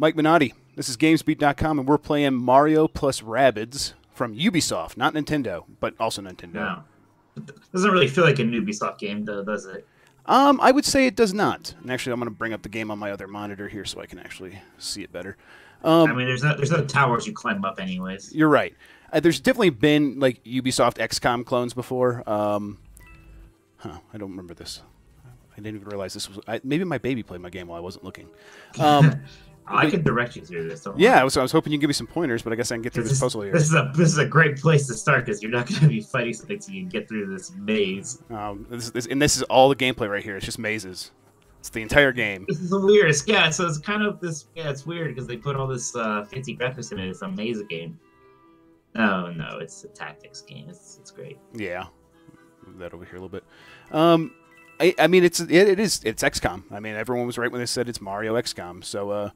Mike Minotti. This is GamesBeat.com, and we're playing Mario plus Rabbids from Ubisoft, not Nintendo, but also Nintendo. No. It doesn't really feel like a Ubisoft game, though, does it? Um, I would say it does not. And actually, I'm going to bring up the game on my other monitor here so I can actually see it better. Um, I mean, there's no there's no towers you climb up, anyways. You're right. Uh, there's definitely been like Ubisoft XCOM clones before. Um, huh, I don't remember this. I didn't even realize this was. I, maybe my baby played my game while I wasn't looking. Um, I can direct you through this. Yeah, I was, I was hoping you'd give me some pointers, but I guess I can get through this, this puzzle here. This is a this is a great place to start because you're not going to be fighting something so you can get through this maze. Um, this, this, and this is all the gameplay right here. It's just mazes. It's the entire game. This is the weirdest. Yeah, so it's kind of this. Yeah, it's weird because they put all this uh, fancy graphics in it. It's a maze game. No, no, it's a tactics game. It's it's great. Yeah, move that over here a little bit. Um, I, I mean, it's it, it is it's XCOM. I mean, everyone was right when they said it's Mario XCOM. So, uh,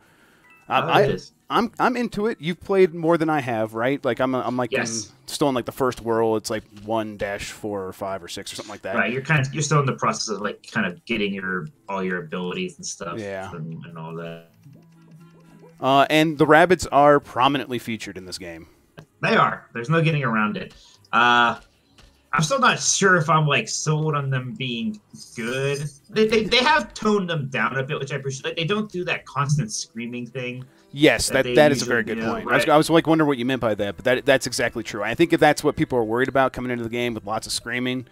I, is. I'm I'm into it. You've played more than I have, right? Like I'm I'm like Yes. in, still in like the first world. It's like one dash four or five or six or something like that. Right, you're kind of you're still in the process of like kind of getting your all your abilities and stuff. Yeah. and, and all that. Uh, and the rabbits are prominently featured in this game. They are. There's no getting around it. Uh, I'm still not sure if I'm like sold on them being good. They, they, they have toned them down a bit, which I appreciate. Like, they don't do that constant screaming thing. Yes, that that that is a very good do, point. I was. I was like wondering what you meant by that, but that that's exactly true. I think if that's what people are worried about coming into the game with lots of screaming,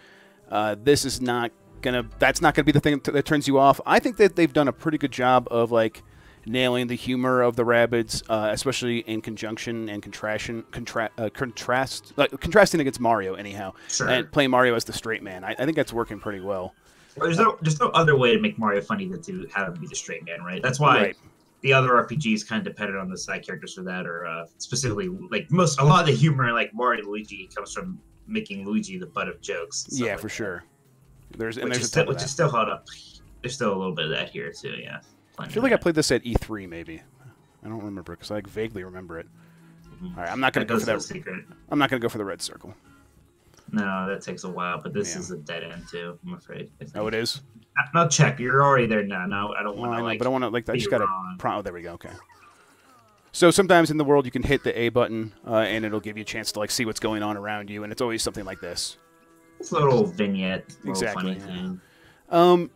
uh, this is not gonna. That's not gonna be the thing that, that turns you off. I think that they've done a pretty good job of like nailing the humor of the rabbits, uh, especially in conjunction and contraction, contra- uh, contrast, uh, contrasting against Mario. Anyhow, Sure. and playing Mario as the straight man. I, I think that's working pretty well. There's no there's no other way to make Mario funny than to have him be the straight man, right? That's why Right. the other RPGs kind of depended on the side characters for that, or uh, specifically like most a lot of the humor like Mario and Luigi comes from making Luigi the butt of jokes. yeah, like for that. sure. There's and which, there's is still, which is still held up. There's still a little bit of that here too. Yeah. I feel like I played this at E3 maybe. I don't remember because I like, vaguely remember it. All right, I'm not gonna that go for that. secret. I'm not gonna go for the red circle. No, that takes a while, but this Yeah. is a dead end too. I'm afraid. Oh, it is. No, check. You're already there now. No, I don't want to know, like. but I want to like I just gotta. wrong. Pro- oh, there we go. Okay. So sometimes in the world you can hit the A button uh, and it'll give you a chance to like see what's going on around you, and it's always something like this. It's a little vignette. Little Exactly, Funny yeah. thing. Um,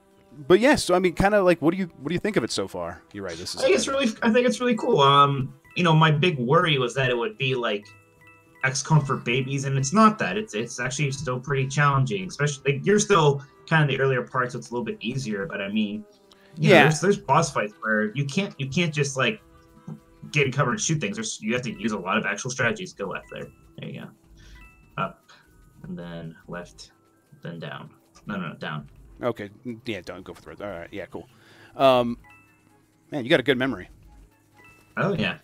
but yes, so I mean, kind of like, what do you what do you think of it so far? You're right. This is. I think it's really. I think it's really cool. Um, you know, my big worry was that it would be like XCOM for babies, and it's not that. It's it's actually still pretty challenging. Especially like you're still kind of the earlier parts, so it's a little bit easier. But I mean, you know, Yeah. there's, there's boss fights where you can't you can't just like get in cover and shoot things. There's you have to use a lot of actual strategies. Go left there. There you go. Up, and then left, then down. No, no, no, down. Okay. Yeah. Don't go for the red. All right. Yeah. Cool. Um, man, you got a good memory. Oh yeah.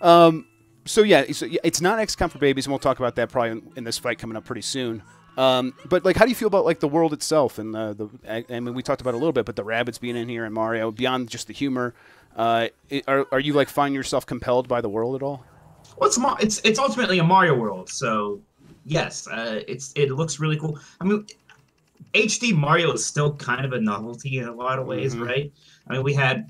Um, so yeah, so yeah, it's not XCOM for babies, and we'll talk about that probably in, in this fight coming up pretty soon. Um, but like, how do you feel about like the world itself and the, the I, I mean, we talked about it a little bit, but the rabbits being in here and Mario beyond just the humor. Uh, it, are are you like finding yourself compelled by the world at all? Well, it's it's it's ultimately a Mario world, so yes, uh, it's it looks really cool. I mean, HD Mario is still kind of a novelty in a lot of ways, Mhm. right? I mean, we had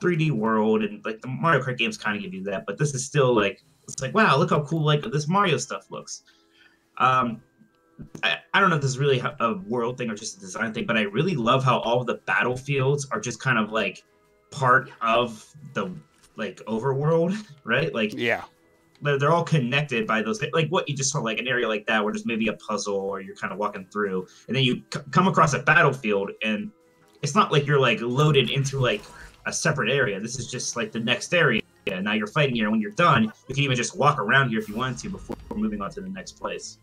3D World and like the Mario Kart games kind of give you that, but this is still like it's like wow, look how cool like this Mario stuff looks. Um, I, I don't know if this is really a world thing or just a design thing, but I really love how all the battlefields are just kind of like part of the like overworld, right? Like Yeah. They're, they're all connected by those like what you just saw like an area like that where there's maybe a puzzle or you're kind of walking through and then you c- come across a battlefield and it's not like you're like loaded into like a separate area this is just like the next area now you're fighting here and when you're done you can even just walk around here if you wanted to before moving on to the next place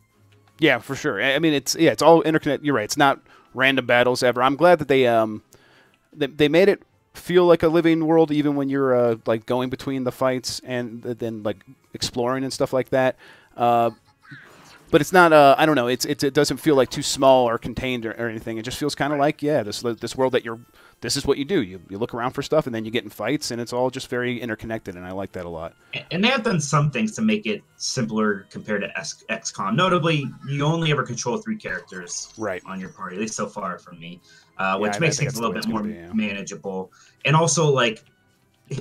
Yeah, for sure. I mean, it's yeah, it's all interconnected. You're right. It's not random battles ever. I'm glad that they um they, they made it feel like a living world even when you're uh, like going between the fights and then like exploring and stuff like that. Uh, but it's not. Uh, I don't know. It's, it's it doesn't feel like too small or contained or, or anything. It just feels kind of like yeah, this this world that you're. This is what you do. You you look around for stuff and then you get in fights and it's all just very interconnected and I like that a lot. And they have done some things to make it simpler compared to X- XCOM. Notably, you only ever control three characters Right. on your party, at least so far from me, uh, which I makes things a little bit more be, yeah. manageable. And also, like,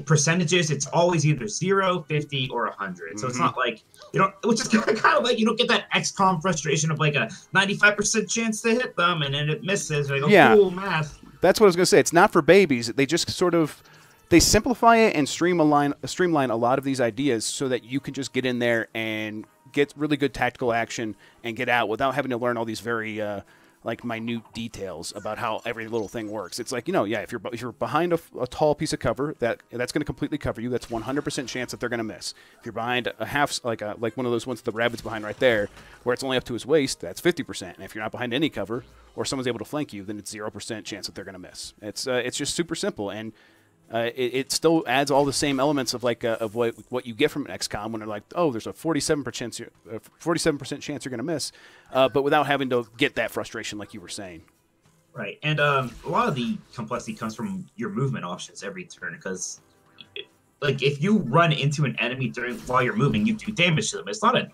percentages, it's always either 0, 50, or 100. So it's Mhm. not like, you know, which is kind of like you don't get that XCOM frustration of like a 95% chance to hit them and then it misses. Like, oh, Yeah. cool math. That's what I was gonna say. It's not for babies. They just sort of they simplify it and streamline streamline a lot of these ideas so that you can just get in there and get really good tactical action and get out without having to learn all these very uh, like minute details about how every little thing works. It's like you know, yeah, if you're if you're behind a, a tall piece of cover, that that's going to completely cover you. That's 100% chance that they're going to miss. If you're behind a half like a, like one of those ones the rabbit's behind right there, where it's only up to his waist, that's 50%. And if you're not behind any cover or someone's able to flank you, then it's 0% chance that they're going to miss. It's uh, it's just super simple and. Uh, it, it still adds all the same elements of like uh, of what what you get from an XCOM when they're like, oh, there's a 47 percent uh, 47 percent chance you're going to miss, uh, but without having to get that frustration like you were saying. Right. And um, a lot of the complexity comes from your movement options every turn because, like, if you run into an enemy during while you're moving, you do damage to them. It's not a,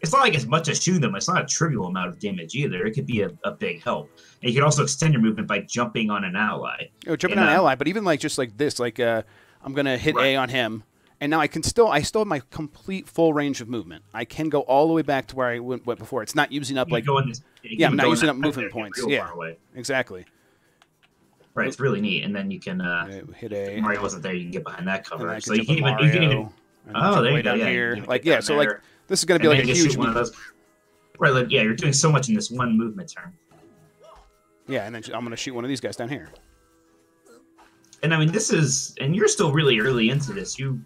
it's not like as much as shooting them. It's not a trivial amount of damage either. It could be a, a big help. And you can also extend your movement by jumping on an ally. Know, jumping And, on an uh, ally, but even like just like this, like uh, I'm gonna hit Right. A on him, and now I can still I still have my complete full range of movement. I can go all the way back to where I went, went before. It's not using up like this, yeah, I'm not using up movement points. Yeah. exactly. Right. It's really neat. And then you can. Uh, hit A. if Mario wasn't there. You can get behind that cover. So you can even. You can even. Oh, there you go. Yeah, here. Like yeah, so like. This is gonna be And like a huge one of those. Right. Like, yeah, you're doing so much in this one movement turn. yeah, and then I'm gonna shoot one of these guys down here. and I mean, this is, and you're still really early into this. You,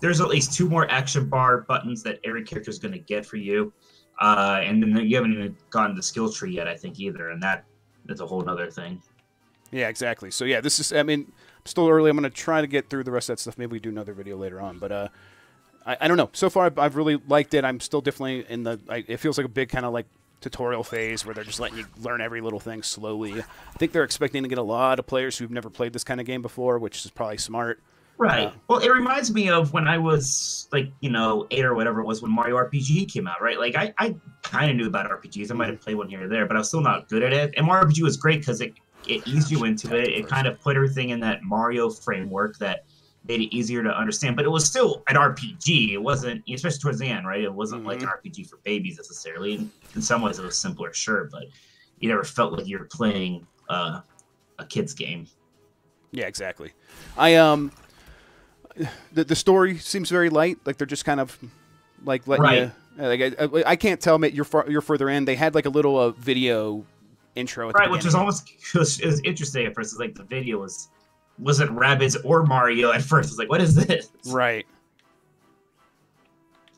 there's at least two more action bar buttons that every character is going to get for you, uh, and then you haven't even gotten the skill tree yet, I think, either, and that that is a whole other thing. Yeah, exactly. So yeah, this is. I mean, still early. I'm gonna try to get through the rest of that stuff. Maybe we do another video later on. But uh, I, I don't know. So far, I've, I've really liked it. I'm still definitely in the. I, it feels like a big kind of like tutorial phase where they're just letting you learn every little thing slowly. I think they're expecting to get a lot of players who've never played this kind of game before, which is probably smart. Right. Uh, well, it reminds me of when I was like, you know, eight or whatever it was when Mario RPG came out, right? Like, I, I kind of knew about RPGs. I might have played one here or there, but I was still not good at it. And Mario RPG was great because it, it eased you into it. It kind of put everything in that Mario framework that made it easier to understand. But it was still an RPG. It wasn't, especially towards the end, right? It wasn't like an RPG for babies necessarily. In, in some ways, it was simpler, sure, but you never felt like you were playing uh, a kid's game. Yeah, exactly. I um, the the story seems very light. Like they're just kind of like letting Right. you. Like I, I, can't tell. mate, You're far, you're further in. They had like a little uh, video intro. At the right, which was almost it was, it was interesting at first. It's like the video was wasn't Rabbids or Mario at first. It's like, what is this? right.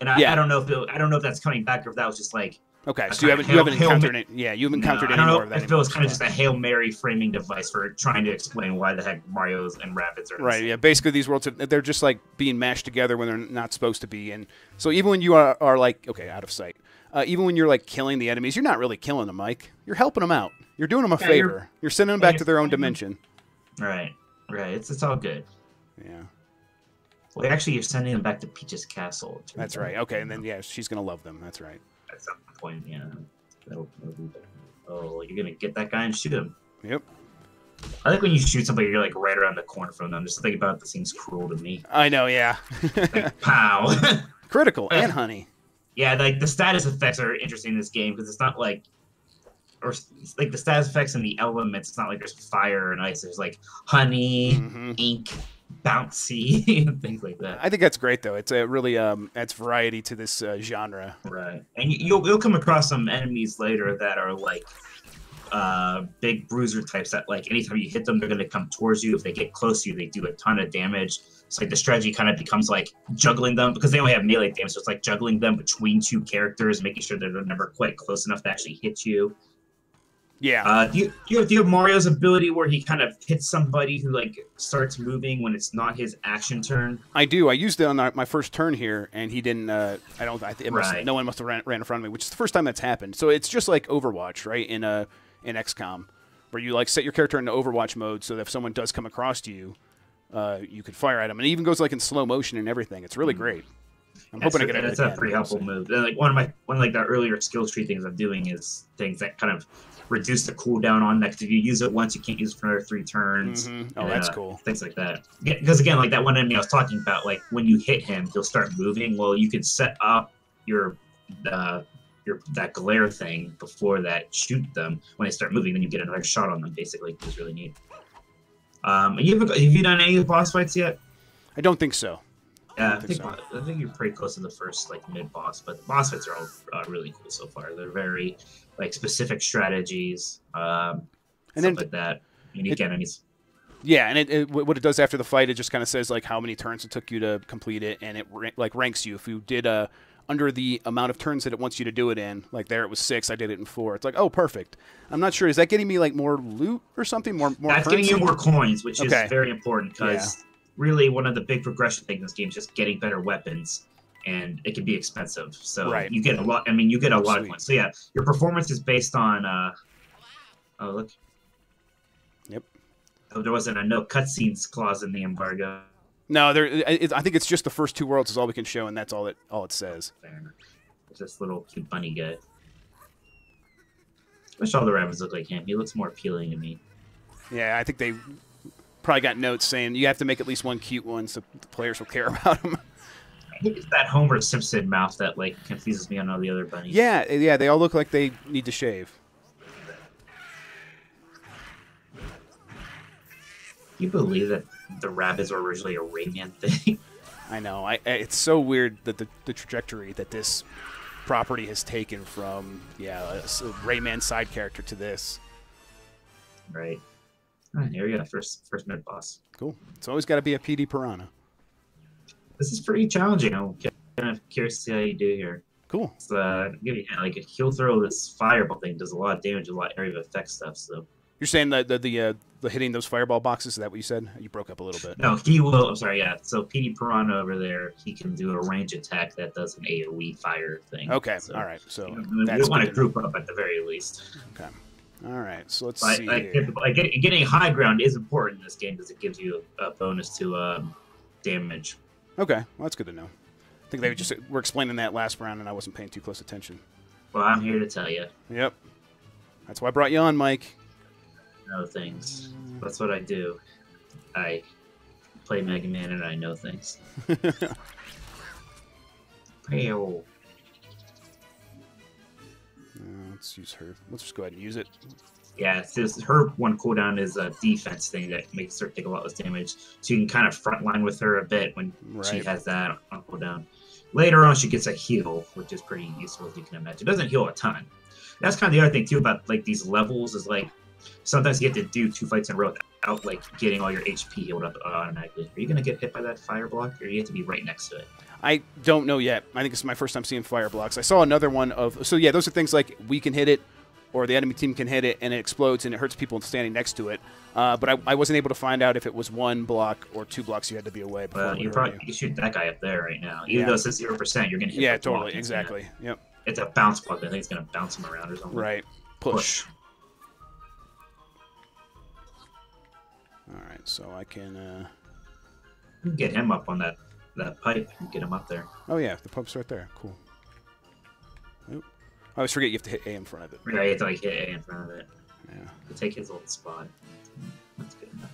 And I, Yeah. I don't know if it, I don't know if that's coming back or if that was just like Okay, so you haven't you haven't Hail encountered it. Yeah, you haven't no, encountered I any don't more know of that. if it was kind of just a hail mary framing device for trying to explain why the heck Mario's and Rabbids are Right. Yeah. Basically, these worlds are, they're just like being mashed together when they're not supposed to be, and so even when you are, are like okay out of sight, uh, even when you're like killing the enemies, you're not really killing them, Mike. You're helping them out. You're doing them a Yeah, you're- favor. You're, sending them back to their own you're dimension. Right, right. It's it's all good. Yeah. Well, actually, you're sending them back to Peach's castle. That's right. Okay, and then yeah, she's gonna love them. That's right. At some point, yeah. That'll, that'll be better. Oh, you're gonna get that guy and shoot him. Yep. I think when you shoot somebody, you're like right around the corner from them. Just think about it, this seems cruel to me. I know. Yeah. Like, pow. Critical and honey. yeah, like the status effects are interesting in this game because it's not like, or like the status effects and the elements. It's not like there's fire and ice. There's like honey, hmm ink, bouncy, things like that. I think that's great though. It's a really um adds variety to this uh, genre. Right, and you- you'll you'll come across some enemies later that are like uh big bruiser types that like anytime you hit them they're going to come towards you if they get close to you they do a ton of damage it's like the strategy kind of becomes like juggling them because they only have melee damage so it's like juggling them between two characters making sure that they're never quite close enough to actually hit you Yeah. uh do you, do you, do you have mario's ability where he kind of hits somebody who like starts moving when it's not his action turn I do. I used it on my first turn here, and he didn't. Uh, I don't. I, it must, No one must have ran, ran in front of me, which is the first time that's happened. So it's just like Overwatch, right? In a in XCOM, where you like set your character into Overwatch mode, so that if someone does come across to you, uh, you could fire at them, and it even goes like in slow motion and everything. It's really great. I'm That's, hoping to get it. that's a pretty helpful move. And, like one of my one of like the earlier skill tree things I'm doing is things that kind of reduce the cooldown on that. 'cause if you use it once, you can't use it for another three turns. Mhm. Oh, and, that's uh, cool. Things like that. Because again, like that one enemy I was talking about, like when you hit him, he'll start moving. Well, you can set up your uh, your that glare thing before that shoot them when they start moving. Then you get another shot on them. Basically, it's really neat. Um, you have, have you done any of the boss fights yet? I don't think so. Yeah, I think think, so. I think you're pretty close to the first like mid boss, but the boss fights are all uh, really cool so far. They're very like specific strategies, um, And then- like that. Unique enemies. Yeah, and it, it what it does after the fight, it just kind of says like how many turns it took you to complete it, and it like ranks you. If you did uh, under the amount of turns that it wants you to do it in, like there it was six, I did it in four. It's like oh perfect. I'm not sure. Is that getting me like more loot or something? More more. That's getting currency? you more coins, which Okay. is very important because really one of the big progression things in this game is just getting better weapons, and it can be expensive. So Right. you get a lot. I mean, you get a lot of Sweet. points. So yeah, your performance is based on. Uh, oh look. Yep. Oh, there wasn't a no cutscenes clause in the embargo. No, there. It, I think it's just the first two worlds is all we can show, and that's all it all it says. This little cute bunny guy. Wish all the rabbits look like him. He looks more appealing to me. Yeah, I think they probably got notes saying you have to make at least one cute one so the players will care about them. I think it's that Homer Simpson mouth that like confuses me on all the other bunnies. yeah, yeah, they all look like they need to shave. Can you believe that the rabbits were originally a Rayman thing? I know. I, I it's so weird that the, the trajectory that this property has taken from yeah a, a Rayman side character to this. right. Alright, here we go. First first mid boss. Cool. It's always got to be a Petey Piranha. This is pretty challenging. I'm kind of curious to see how you do here. Cool. It's, uh, give you like a he'll throw this fireball thing does a lot of damage, a lot of area of effect stuff. So You're saying that the the, uh, the hitting those fireball boxes? Is that what you said? You broke up a little bit. no, he will. I'm sorry, yeah. So Petey Piranha over there, he can do a range attack that does an AOE fire thing. Okay. So, all right. So you know, we that's want to good to know. group up at the very least. Okay. All right. So let's But see like, like getting high ground is important in this game because it gives you a, a bonus to um, damage. Okay. Well, that's good to know. I think they just were explaining that last round, and I wasn't paying too close attention. Well, I'm here to tell you, Yep. That's why I brought you on, Mike. know things. That's what I do. I play Mega Man and I know things. Pew. Uh, let's use her. Let's just go ahead and use it. Yeah, it's just, her one cooldown is a defense thing that makes her take a lot less damage. So you can kind of frontline with her a bit when she has that on cooldown. Later on, she gets a heal, which is pretty useful as you can imagine. It doesn't heal a ton. That's kind of the other thing too about like these levels is like sometimes you get to do two fights in a row without like getting all your HP healed up automatically. Are you gonna get hit by that fire block, or you have to be right next to it? I don't know yet. I think this is my first time seeing fire blocks. I saw another one of. So yeah, those are things like we can hit it, or the enemy team can hit it and it explodes and it hurts people standing next to it. Uh, but I, I wasn't able to find out if it was one block or two blocks you had to be away. Before Well, you probably you shoot that guy up there right now. Even Yeah. though it says zero percent, you're gonna hit. Yeah, totally, It's exactly. Yep. It's a bounce block. I think it's gonna bounce him around or something. Right. Push. Push. All right, so I can. Uh... Get him up on that that pipe and get him up there. Oh yeah, the pipe's right there. Cool. I always forget you have to hit A in front of it. Yeah, you have to like hit A in front of it Yeah. to take his old spot. That's good enough.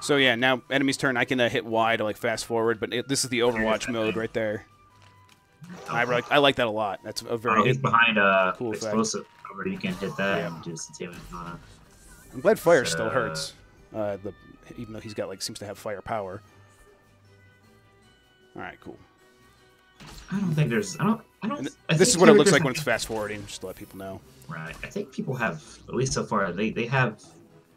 So yeah, now enemy's turn. I can uh, hit Y to like fast forward, but it, this is the Overwatch mode right there. I like I like that a lot. That's a Oh, very. he's behind a Cool effect. explosive cover. You can hit that Yeah. and do some damage on it. I'm glad fire still Uh, hurts. Uh, the even though he's got like seems to have fire power. All right, cool. I don't think there's. I don't. I don't. I this is what it looks like when it's fast forwarding. Just to let people know. Right. I think people have at least so far. They they have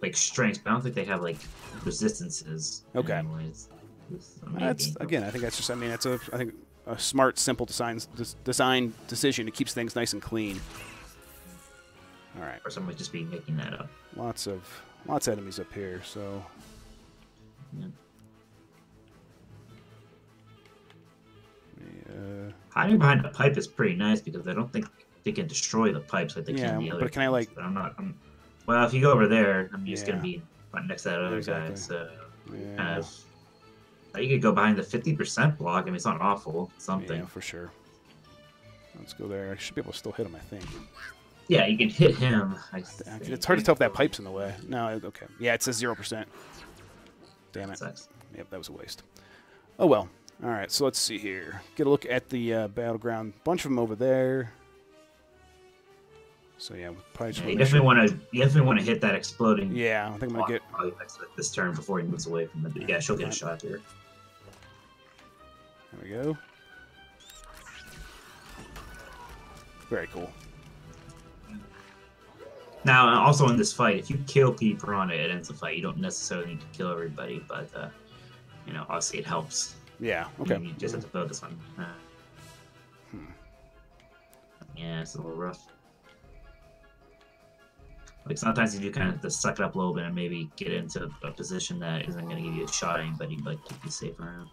like strengths, but I don't think they have like resistances. Okay. Anyways. This- maybe. That's again. I think that's just. I mean, that's a. I think a smart, simple design design decision. It keeps things nice and clean. All right, Or someone just be making that up. lots of lots of enemies up here. So Yeah. uh, Hiding behind a pipe is pretty nice because I don't think they can destroy the pipes like they Yeah, can the other. but can I, like- But I'm not. I'm, well, if you go over there, I'm just Yeah. gonna be right next to that other Exactly. guy. So yeah. You could go behind the 50% block. I mean, it's not awful. Something. Yeah, for sure. Let's go there. I should be able to still hit him, I think. Yeah, you can hit him. It's hard to tell if that pipe's in the way. No, okay. Yeah, it says 0%. Damn it. Sucks. Yep, that was a waste. Oh, well. All right, so let's see here. Get a look at the uh, battleground. Bunch of them over there. So, yeah, we probably just Yeah, you wanna make sure- definitely want to. You definitely want to hit that exploding. Yeah, I think I'm going to get... Probably this turn before he moves away from the. Yeah, she'll get a shot here. There we go. Very cool. Now, also in this fight, if you kill P Piranha, it ends the fight. You don't necessarily need to kill everybody, but uh, you know, obviously it helps. Yeah, okay. mean, you just have to focus on. Uh, Hmm. Yeah, it's a little rough. Like sometimes if you do kind of suck it up a little bit and maybe get into a position that isn't going to give you a shot at anybody, but keep you safe around.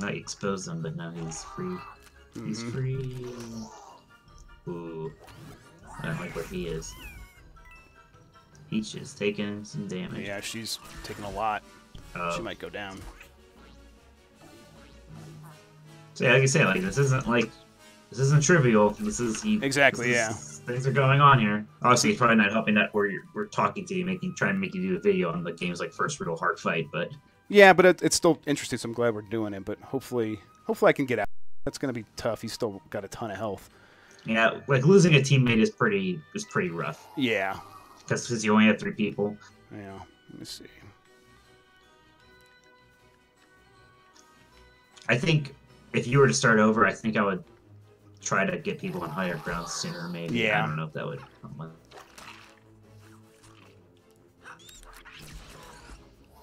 You expose him, but now he's free. He's free. Ooh. I don't like where he is. Peach is taking some damage. Yeah, she's taking a lot. Uh, She might go down. So yeah, like I say, like this isn't like this isn't trivial. This is he, Exactly, this is- Things are going on here. Obviously, it's probably not helping that we're we're talking to you, making trying to make you do a video on the game's like first real hard fight. But Yeah, but it, it's still interesting, so I'm glad we're doing it. But hopefully, hopefully I can get out. That's going to be tough. He's still got a ton of health. yeah, like losing a teammate is pretty is pretty rough Yeah. because you only have three people. Yeah. Let me see. I think if you were to start over, I think I would try to get people on higher ground sooner. Maybe Yeah. I don't know if that would.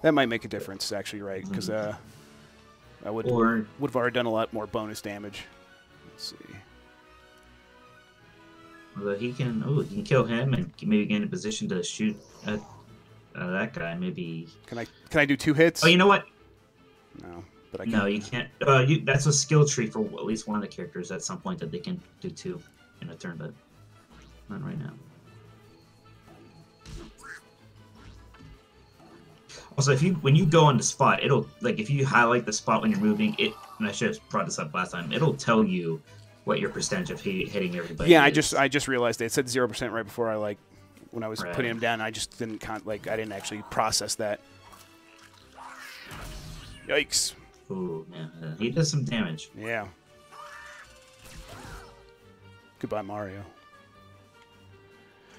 That might make a difference, actually, right? Because uh, I would Or would have already done a lot more bonus damage. Let's see. although he can, oh, he can kill him and maybe get in a position to shoot at uh, that guy. Maybe. Can I can I do two hits? Oh, you know what? no, but I can. No, you can't. Uh, you, that's a skill tree for at least one of the characters at some point that they can do two in a turn, but not right now. Also, if you when you go on the spot, it'll like if you highlight the spot when you're moving, it. And I should have brought this up last time. It'll tell you what your percentage of hit, hitting everybody. Yeah, I just I just realized it. Said zero percent right before I like when I was Right. putting him down. I just didn't con- like I didn't actually process that. Yikes! Ooh, yeah, uh, he does some damage. Yeah. Goodbye, Mario.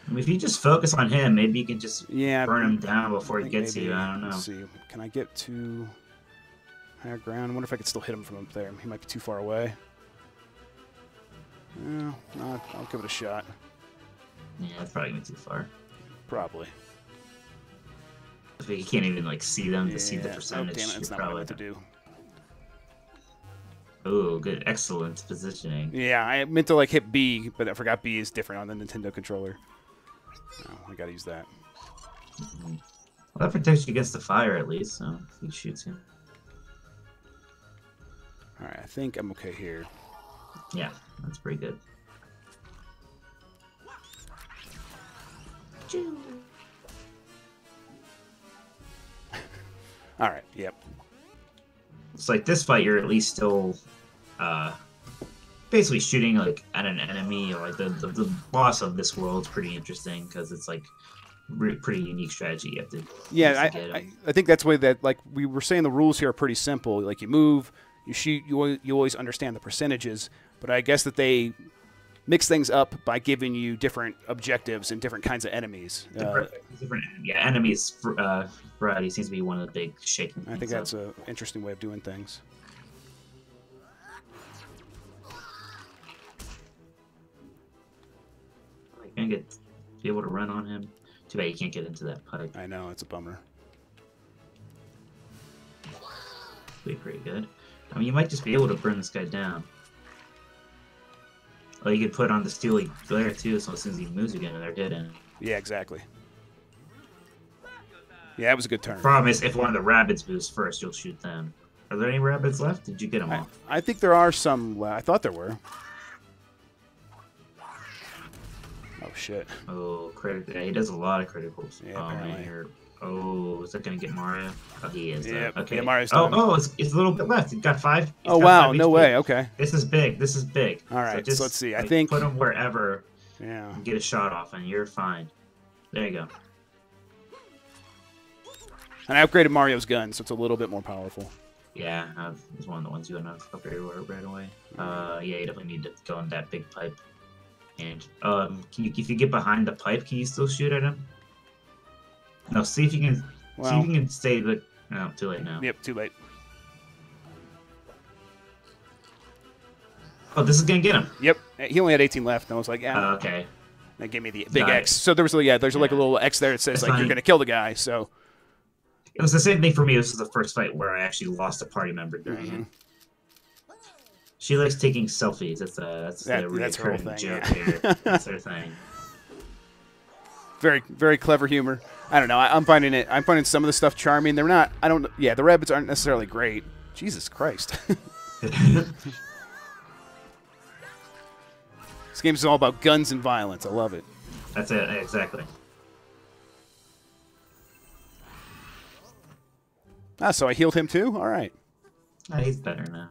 I mean, if you just focus on him, maybe you can just Yeah. burn him down before he gets maybe- you. I don't know. Let's see. Can I get to higher ground? I wonder if I could still hit him from up there. He might be too far away. Eh, no, no, I'll give it a shot. Yeah, that's probably gonna be too far. Probably. If you can't even like see them to see the Yeah. percentage. Oh, damn it! That's you're not what I to do. Ooh, good, excellent positioning. Yeah, I meant to like hit B, but I forgot B is different on the Nintendo controller. Oh, I gotta use that. Well, that protects you against the fire at least, so he shoots you. All right, I think I'm okay here. Yeah, that's pretty good. All right. Yep. It's like this fight, you're at least still, uh, basically shooting like at an enemy or like the the, the boss of this world is pretty interesting because it's like re- pretty unique strategy you have to. Yeah, I, get I. I think that's the way that like we were saying the rules here are pretty simple. Like you move, you shoot, you you always understand the percentages. But I guess that they mix things up by giving you different objectives and different kinds of enemies. Uh, different, different yeah enemies uh, variety seems to be one of the big shaking. I think that's an interesting way of doing things. Gonna get be able to run on him. Too bad you can't get into that pipe. I know it's a bummer. Be pretty good. I mean, you might just be able to burn this guy down. Or you could put on the steely glare too, so as soon as he moves again, they're hidden. Yeah, exactly. Yeah, that was a good turn. Problem is, if one of the rabbits moves first, you'll shoot them. Are there any rabbits left? Did you get them I, all? I think there are some. le- I thought there were. Oh shit! Oh, crit! Yeah, he does a lot of criticals. Yeah, oh apparently. Oh, is that gonna get Mario? Oh, he is. Yeah, uh, okay. yeah, Mario's oh, oh, it's, it's a little bit left. He got five. he's Oh got wow, five no HP. way. Okay. This is big. This is big. All right, so just, let's see. I like, think- put him wherever Yeah. and get a shot off, and you're fine. There you go. And I upgraded Mario's gun, so it's a little bit more powerful. Yeah, it's one of the ones you want to upgrade right right away. Uh, yeah, you definitely need to go in that big pipe. And um, can you if you get behind the pipe, can you still shoot at him? No, see if you can. see if you can stay but No, too late now. yep, too late. Oh, this is gonna get him. Yep, he only had 18 left, and I was like, yeah, Uh, okay. that gave me the big Got it. X. So there was, like yeah, there's like a little X there that says That's like you're gonna kill the guy. So It was the same thing for me. This was the first fight where I actually lost a party member during Mhm. it. She likes taking selfies. That's a that's That- the that's her thing, joke yeah. here. That's her thing. very, very clever humor. I don't know. I, I'm finding it. I'm finding some of the stuff charming. They're not. I don't. Yeah, the rabbits aren't necessarily great. Jesus Christ. this game is all about guns and violence. I love it. That's it exactly. Ah, so I healed him too. All right. Ah, he's better now.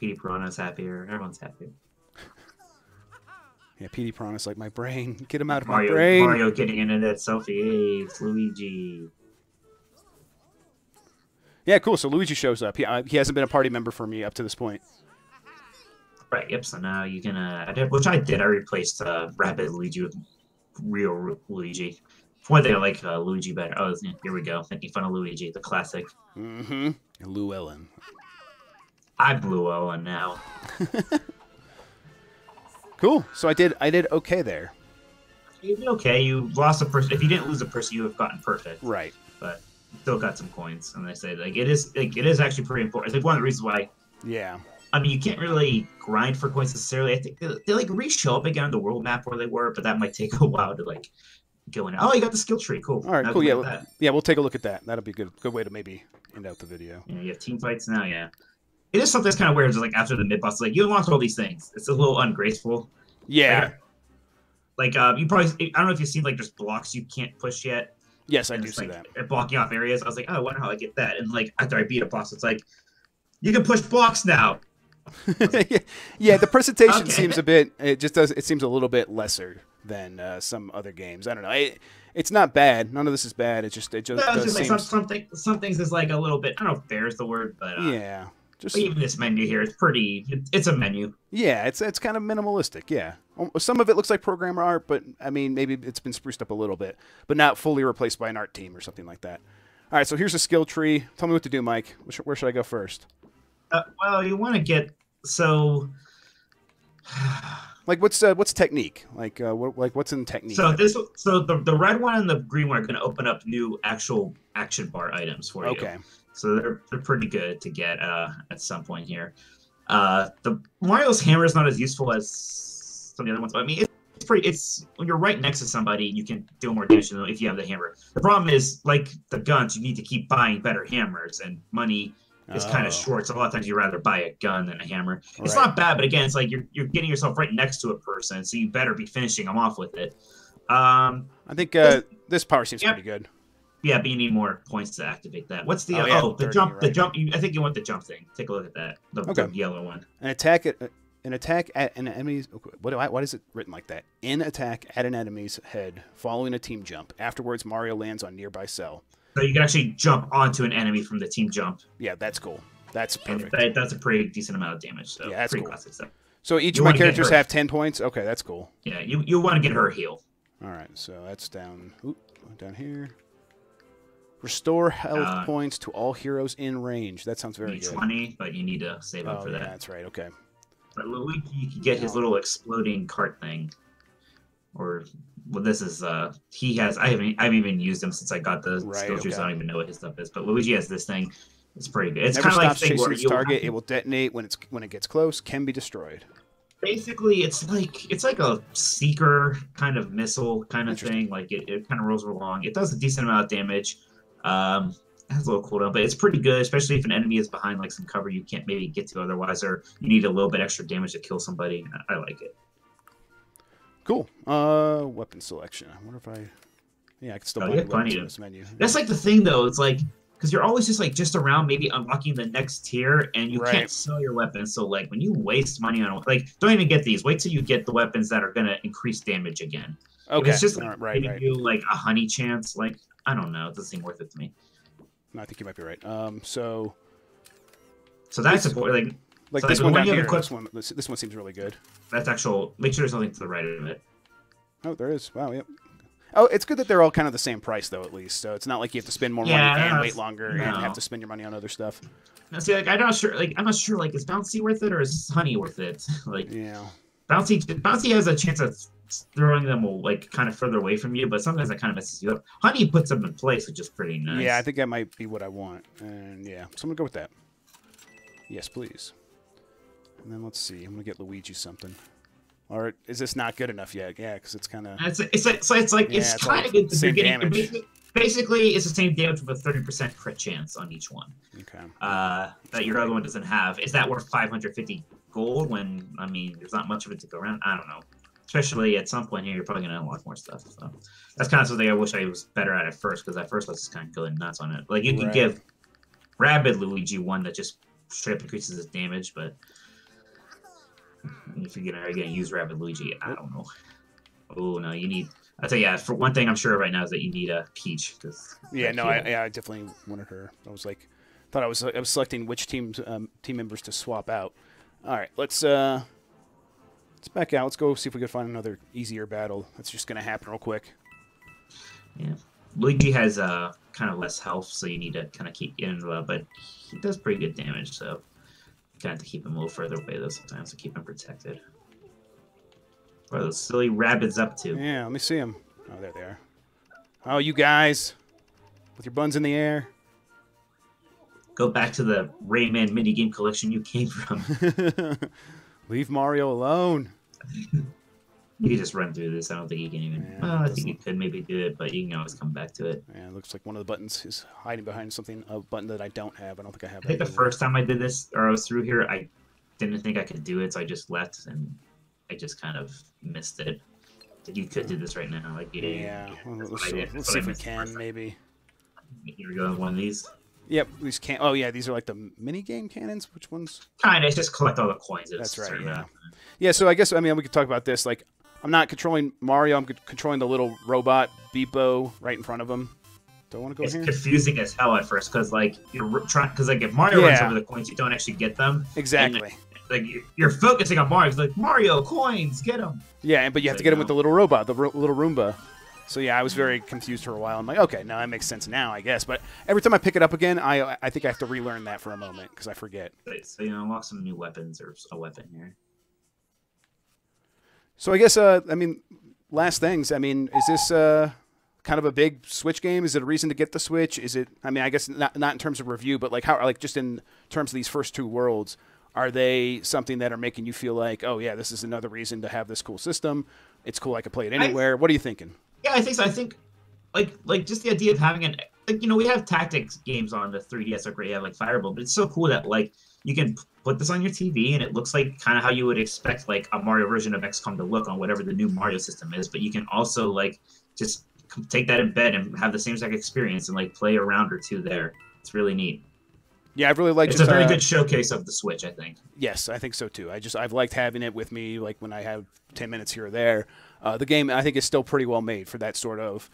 Petey Piranha's happier. Everyone's happier. Yeah, Petey Piranha's like my brain. Get him out of my brain. Mario getting into that selfie. Hey, it's Luigi. Yeah, cool. So Luigi shows up. He, uh, he hasn't been a party member for me up to this point. Right. Yep. So now you can, uh, I did, which I did. I replaced uh, Rabbid Luigi with real Luigi. For one thing, I like uh, Luigi better. Oh, here we go. Making fun of Luigi, the classic. Mm-hmm. Llewellyn. I blew Owen now. Cool. So I did. I did okay there. You did okay. You lost a person. If you didn't lose a person, you would have gotten perfect. Right. But still got some coins. And I say like it is like it is actually pretty important. I think one of the reasons why Yeah. I mean, you can't really grind for coins necessarily. I think they, they like re-show up again on the world map where they were, but that might take a while to like go in. Oh, you got the skill tree. Cool. All right. Now Cool. Yeah. Yeah. We'll take a look at that. That'll be good. Good way to maybe end out the video. Yeah, you have team fights now. Yeah, it is something that's kind of weird. It's like after the mid boss, like you unlocked all these things. It's a little ungraceful. Yeah. Like uh, you probably I don't know if you've seen like there's blocks you can't push yet. Yes, I do see like they're blocking off areas. I was like, oh, I wonder how I get that. And like after I beat a boss, it's like you can push blocks now. that. yeah. The presentation Okay. seems a bit. It just does. It seems a little bit lesser than uh, some other games. I don't know. It, it's not bad. None of this is bad. It just. It just No, it's just like seem. some, some, thing, some things is like a little bit. I don't know if fair is the word, but uh, yeah. Just. Even this menu here is pretty. It's a menu. Yeah, it's it's kind of minimalistic. Yeah, Um, some of it looks like programmer art, but I mean maybe it's been spruced up a little bit, but not fully replaced by an art team or something like that. All right, so here's a skill tree. Tell me what to do, Mike. Where should, where should I go first? Uh, well, you want to get so. Like what's uh, what's technique? Like uh, what, like what's in technique? So this, so the, the red one and the green one are going to open up new actual action bar items for you. okay, So they're they're pretty good to get uh, at some point here. Uh, the Mario's hammer is not as useful as some of the other ones. But I mean, it's pretty. It's when you're right next to somebody, you can deal more damage than if you have the hammer. The problem is, like the guns, you need to keep buying better hammers, and money is kind Oh, of short. So a lot of times you'd rather buy a gun than a hammer. It's right. not bad, but again, it's like you're you're getting yourself right next to a person, so you better be finishing them off with it. Um, I think uh, this power seems pretty good. Yeah, but you need more points to activate that. What's the Oh, oh, yeah, the 30, jump? The jump. You, I think you want the jump thing. Take a look at that. The, the yellow one. An attack at an attack at an enemy's. What do I, why is it written like that? In attack at an enemy's head, following a team jump. Afterwards, Mario lands on nearby cell. So you can actually jump onto an enemy from the team jump, Yeah, that's cool. That's perfect. that, that's a pretty decent amount of damage. So Yeah, that's pretty cool. classic stuff. So each You of my characters have ten points. Okay, that's cool. Yeah, you you want to get her heal. All right, so that's down. Oop, down here. Restore health Uh, points to all heroes in range. That sounds very good. twenty, but you need to save up Oh for yeah, that. that's right. Okay. But Luigi, you can get his little exploding cart thing. Or well, this is uh he has I haven't I haven't even used him since I got the Right, skill trees. okay. I don't even know what his stuff is. But Luigi has this thing. It's pretty good. It's kind of like chasing where its you target. It will detonate when it's when it gets close. Can be destroyed. basically it's like it's like a seeker kind of missile kind of thing. Like it, it kind of rolls along. It does a decent amount of damage. Um it has a little cooldown, but it's pretty good, especially if an enemy is behind like some cover you can't maybe get to otherwise, or you need a little bit extra damage to kill somebody. I I like it. Cool. Uh, weapon selection. I wonder if I. Yeah, I can still Oh, buy plenty of- this menu. That's like the thing though. It's like because you're always just like just around maybe unlocking the next tier, and you Right. can't sell your weapons. So like when you waste money on like, don't even get these. Wait till you get the weapons that are gonna increase damage again. If Okay, it's just like right, right. you like a honey chance. Like I don't know. It doesn't seem worth it to me. No, I think you might be right. Um, so So that's important. Like like So, this like, one down here, equip- this one, this, this one seems really good. that's actual. Make sure there's nothing to the right of it. Oh, there is. Wow, yep. Oh, it's good that they're all kind of the same price though, at least. So it's not like you have to spend more Yeah, money and wait longer and have to spend your money on other stuff. Now, see, like I'm not sure. Like I'm not sure. Like is bouncy worth it or is honey worth it? like Yeah. bouncy, bouncy has a chance of throwing them like kind of further away from you, but sometimes that kind of messes you up. Honey puts them in place, which is pretty nice. Yeah, I think that might be what I want. And yeah, so I'm gonna go with that. Yes, please. And then let's see. I'm gonna get Luigi something. Or is this not good enough yet? Yeah, because it's kind of. It's it's like, so it's like Yeah, it's it's kind of good. same beginning. damage. Basically, basically, it's the same damage with a thirty percent crit chance on each one. Okay. Uh, that your other one doesn't have. Is that worth five hundred fifty gold? When I mean, there's not much of it to go around. I don't know. Especially at some point here, you're probably gonna unlock more stuff. So that's kind of something I wish I was better at at first, because at first I was just kind of going nuts on it. Like you Right. give Rabbid Luigi one that just straight up increases his damage, but if you're gonna, gonna use Rabbid Luigi, I don't know. Oh no, you need. I tell you, yeah, for one thing, I'm sure right now is that you need a Peach. Cause Yeah, no, I, yeah, I definitely wanted her. I was like, thought I was I was selecting which teams um, team members to swap out. All right, let's uh, let's back out. Let's go see if we can find another easier battle. That's just gonna happen real quick. Yeah. Luigi has uh kind of less health, so you need to kind of keep in uh, but he does pretty good damage, so kind of to keep him a little further away though sometimes to keep him protected. What are those silly rabbits up to? Yeah, let me see them. Oh, there they are. Oh, you guys, with your buns in the air. Go back to the Rayman minigame collection you came from. Leave Mario alone. you can just run through this. I don't think he can even. Yeah, well, I think doesn't- could maybe do it, but you can always come back to it. Yeah, it looks like one of the buttons is hiding behind something, a button that I don't have. I don't think I have. I think the first time I did this, or I was through here, I didn't think I could do it, so I just left and I just kind of missed it. You could do this right now, like yeah. Yeah, well, let's, see, let's see if we can maybe. Here we go, one of these. Yep, these can. Oh yeah, these are like the mini game cannons. Which ones? Kind of just collect all the coins. That's right, yeah. Yeah, so I guess I mean we could talk about this. Like, I'm not controlling Mario. I'm controlling the little robot Beep-0 right in front of him. Do I want to go It's here? confusing as hell at first because like you're trying because like if Mario runs over the coins, you don't actually get them. Exactly. Like you're, you're focusing on Mario. It's like Mario coins, get them. Yeah, but you have to get you him with the little robot, the ro- little Roomba. So yeah, I was very confused for a while. I'm like, okay, now that makes sense now, I guess. But every time I pick it up again, I I think I have to relearn that for a moment because I forget. So you know, unlock some new weapons or a weapon here. So I guess uh, I mean, last things. I mean, is this uh, kind of a big Switch game? Is it a reason to get the Switch? Is it? I mean, I guess not not in terms of review, but like how like just in terms of these first two worlds, are they something that are making you feel like, oh yeah, this is another reason to have this cool system? It's cool. I can play it anywhere. what are you thinking? Yeah, I think so. I think like like just the idea of having an like you know we have tactics games on the 3ds are great. Have like Fire Emblem, but it's so cool that like you can put this on your TV and it looks like kind of how you would expect like a Mario version of XCOM to look on whatever the new Mario system is. But you can also like just take that in bed and have the same exact experience and like play a round or two there. It's really neat. Yeah, I've really liked. It's a very uh, good showcase of the Switch, I think. Yes, I think so too. I just I've liked having it with me, like when I have ten minutes here or there. Uh, the game I think is still pretty well made for that sort of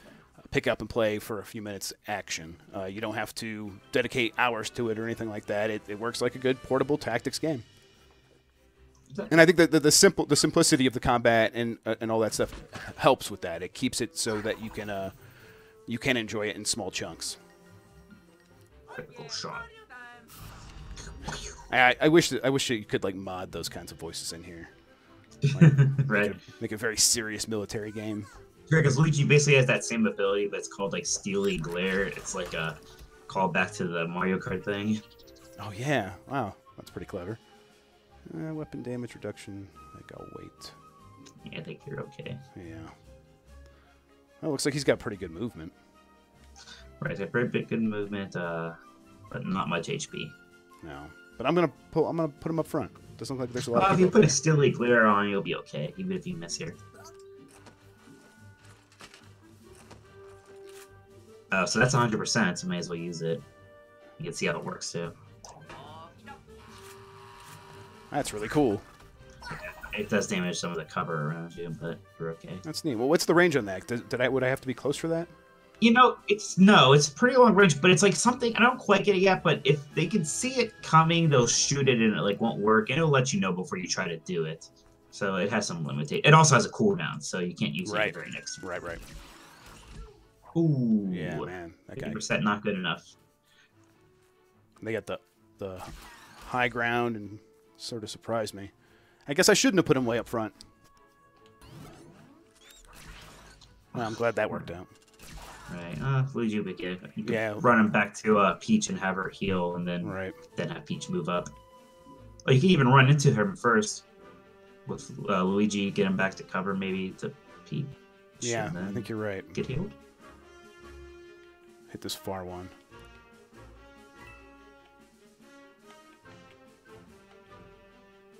pick up and play for a few minutes action. Uh, you don't have to dedicate hours to it or anything like that. It, it works like a good portable tactics game. And I think that the, the simple the simplicity of the combat and uh, and all that stuff helps with that. It keeps it so that you can uh, you can enjoy it in small chunks. I, I wish that, I wish you could like mod those kinds of voices in here. right. Make a very serious military game. because Luigi basically has that same ability, it's called like Steely Glare. It's like a callback to the Mario Kart thing. Oh yeah! Wow, that's pretty clever. Uh, weapon damage reduction. I think I'll wait. Yeah, I think you're okay. Yeah. Oh, looks like he's got pretty good movement. Right, a very big good movement, uh, but not much HP. No, but I'm gonna pull. I'm gonna put him up front. Doesn't look like there's a lot. Well, of if you put a Steely Glare on, you'll be okay, even if you miss here. Uh, so that's 100%, so may as well use it. You can see how it works too. That's really cool. It does damage some of the cover around you, but we're okay. That's neat. Well, what's the range on that? Did, did I would I have to be close for that? You know, it's no, it's pretty long range, but it's like something I don't quite get it yet. But if they can see it coming, they'll shoot it and it like won't work, and it'll let you know before you try to do it. So it has some limitation. It also has a cooldown, so you can't use Right. it very next. Right, right. Ooh, Yeah, man. That guy. percent not good enough. They got the the high ground and sort of surprised me. I guess I shouldn't have put him way up front. Well, I'm glad that worked out. Right. Uh, Luigi would get. You Yeah. run him back to uh, Peach and have her heal, and then Right. then have Peach move up. Or you can even run into him first with uh, Luigi, get him back to cover, maybe to Peach. Yeah, I think you're right. get healed. Hit this far one.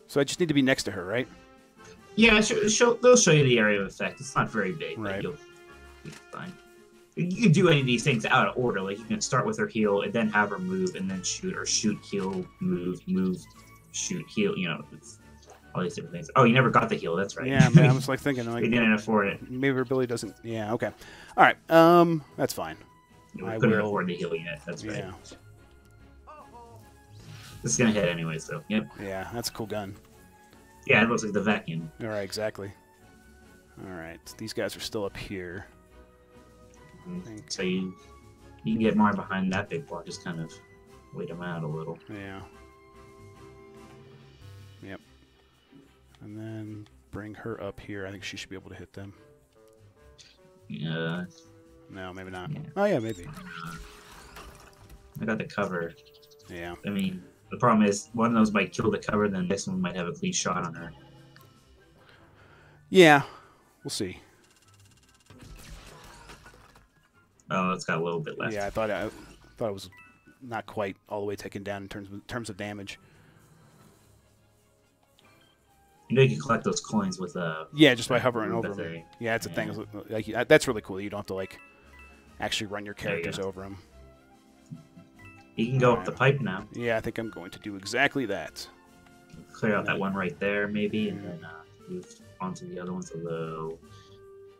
So I just need to be next to her, right? Yeah, she'll, she'll, they'll show you the area of effect. It's not very big, Right. but you'll be fine. You can do any of these things out of order. Like you can start with her heal and then have her move and then shoot, or shoot, heal, move, move, shoot, heal. You know, it's all these different things. Oh, you never got the heal. That's right. Yeah, man. I was like thinking, we like didn't afford it. maybe her ability doesn't. Yeah, okay. All right. Um, that's fine. We I couldn't will- afford the heal yet. That's right. Yeah, This is gonna hit anyway, so yep. yeah. That's a cool gun. Yeah, it looks like the vacuum. All right, exactly. All right, these guys are still up here. Mm-hmm. think- So you you can get more behind that big block. Just kind of wait them out a little. Yeah. Yep. And then bring her up here. I think she should be able to hit them. Yeah, No, maybe not. Yeah. Oh yeah, maybe. I got the cover. Yeah. I mean, the problem is one of those might kill the cover, then the next one might have a clean shot on her. Yeah. We'll see. Oh, it's got a little bit left. Yeah, I thought I thought it was not quite all the way taken down in terms of terms of damage. You know, you can collect those coins with uh, Yeah, just by hovering over them. thing. Yeah, that's a thing. Like uh, that's really cool. You don't have to like actually run your you characters over them. You can go up the pipe now. Yeah, I think I'm going to do exactly that. Clear out that one right there, maybe, and then uh, move onto the other ones. Although,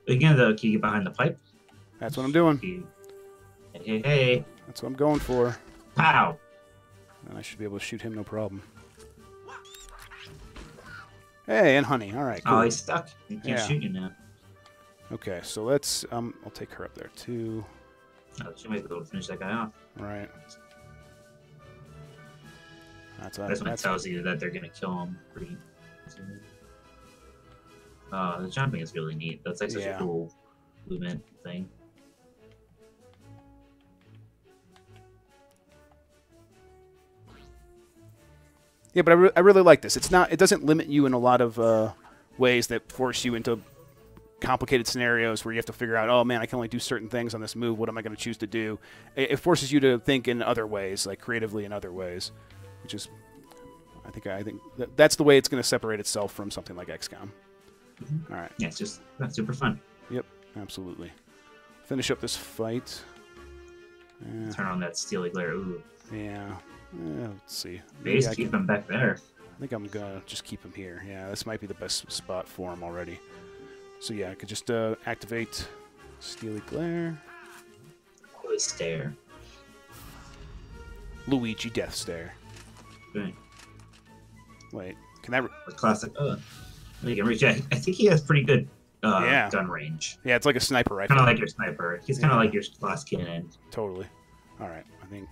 again, though, can you get behind the pipe? That's what I'm doing. Hey, hey, hey! That's what I'm going for. Pow! And I should be able to shoot him no problem. Hey, and honey. All right, cool. Oh, he's stuck. He can't Yeah. shoot you now. Okay, so let's um I'll take her up there too. Oh, she might be able to finish that guy off. Right. That's one that's tells you that they're gonna kill him pretty soon. Uh, the jumping is really neat. That's like such Yeah. a cool movement thing. Yeah, but I, re- I really like this. It's not. It doesn't limit you in a lot of uh, ways that force you into complicated scenarios where you have to figure out. Oh man, I can only do certain things on this move. What am I going to choose to do? It, it forces you to think in other ways, like creatively in other ways, which is, I think, I think that, that's the way it's going to separate itself from something like XCOM. Mhm. All right. Yeah, it's just that's super fun. Yep. Absolutely. Finish up this fight. Eh, Turn on that steely glare. Ooh, yeah. Eh, let's see. Maybe just keep can- him back there. I think I'm gonna just keep him here. Yeah, this might be the best spot for him already. So yeah, I could just uh, activate Steely Glare, Really stare. Luigi Death Stare. Right. Wait, can that? Re- classic. Oh, you can reach. I, I think he has pretty good uh, Yeah. gun range. yeah, it's like a sniper rifle. Kind of like your sniper. He's kind of Yeah. like your glass cannon. Totally. All right, I think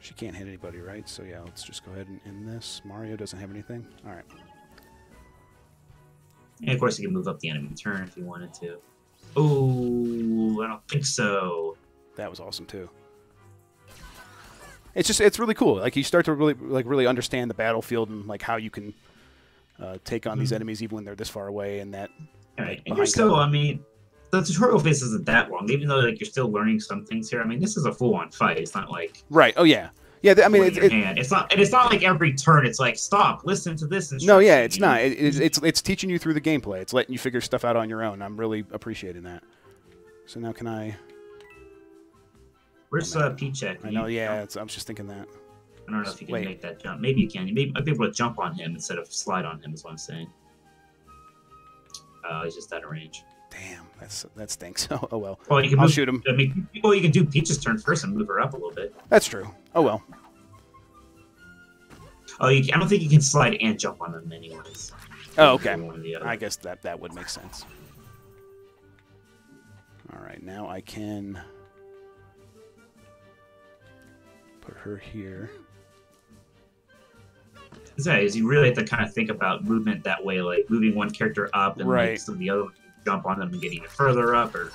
she can't hit anybody, right? So yeah, let's just go ahead and end this. Mario doesn't have anything. All right. And of course, you can move up the enemy turn if you wanted to. Oh, I don't think so. That was awesome too. It's just it's really cool. Like you start to really like really understand the battlefield and like how you can uh, take on these Mhm. enemies even when they're this far away and that All right, Like, and you're still. I mean, the tutorial phase isn't that long, even though like you're still learning some things here. I mean, this is a full-on fight. It's not like right. Oh yeah, yeah. I mean, it's it. It's not, and it's not like every turn. It's like stop, listen to this. no, yeah, it's not. It, it's, it's it's teaching you through the gameplay. It's letting you figure stuff out on your own. I'm really appreciating that. So now can I? Where's Oh, uh, man. P check? I know. Yeah, it's, I was just thinking that. I don't know if you can Wait. make that jump. Maybe you can. You may, might be able to jump on him instead of slide on him. Is what I'm saying. Uh, he's just out of range. Damn, that's that stinks. Oh, oh well. Well, you can I'll move, shoot him. I mean, well, you can do Peach's turn first and move her up a little bit. That's true. Oh well. Oh, you, I don't think you can slide and jump on them anyways. Oh, okay. do one or the other. I guess that that would make sense. All right, now I can put her here. Is that is you really have to kind of think about movement that way, like moving one character up and Right. the other jump on them and get even further up, or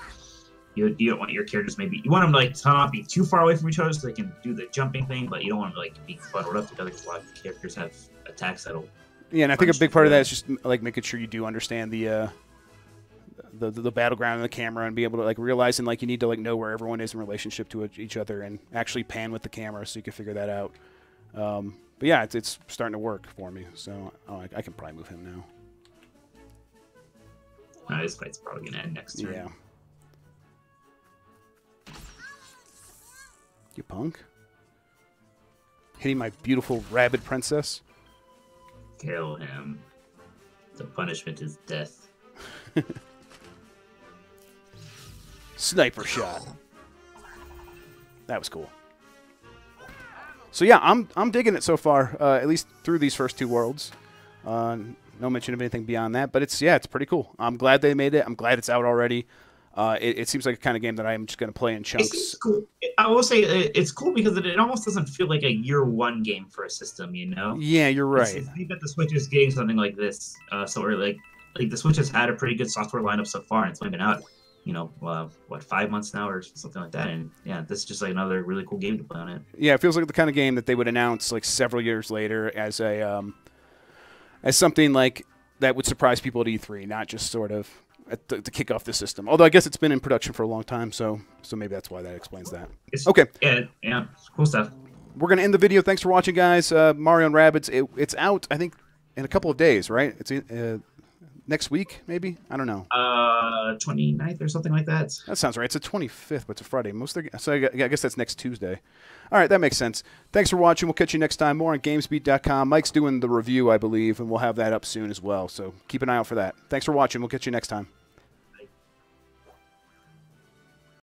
you, you don't want your characters maybe you want them to like to not be too far away from each other so they can do the jumping thing, but you don't want them to like be cluttered up together because a lot of characters have attacks that'll Yeah, and I think a big part of that is just like making sure you do understand the uh, the, the the battleground and the camera, and be able to like realize and like you need to like know where everyone is in relationship to each other, and actually pan with the camera so you can figure that out. Um, but yeah, it's, it's starting to work for me, so oh, I, I can probably move him now. Uh, this fight's probably gonna end next turn. Yeah. You punk. Hitting my beautiful Rabbid princess. Kill him. The punishment is death. Sniper shot. That was cool. So yeah, I'm I'm digging it so far. Uh, at least through these first two worlds. Uh, no mention of anything beyond that, but it's yeah, it's pretty cool. I'm glad they made it. I'm glad it's out already. Uh, it, it seems like a kind of game that I'm just going to play in chunks. cool. I will say uh, it's cool because it, it almost doesn't feel like a year one game for a system, you know? Yeah, you're right. it's neat that the Switch is getting something like this. Uh, so we're like, like the Switch has had a pretty good software lineup so far, and it's only been out, you know, uh, what five months now or something like that. And yeah, this is just like another really cool game to play on it. Yeah, it feels like the kind of game that they would announce like several years later as a um, as something like that would surprise people at E3, not just sort of at the, to kick off the system. Although I guess it's been in production for a long time, so so maybe that's why that explains that. It's, Okay, Yeah, yeah, cool stuff. we're gonna end the video. Thanks for watching, guys. Uh, Mario and Rabbids, It, it's out, I think, in a couple of days, right? It's uh, next week, maybe. I don't know. Uh, 29th or something like that. That sounds right. It's a 25th, but it's a Friday. Most of the, so I guess that's next Tuesday. All right, that makes sense. Thanks for watching. We'll catch you next time. More on GamesBeat.com. Mike's doing the review, I believe, and we'll have that up soon as well. So keep an eye out for that. Thanks for watching. We'll catch you next time.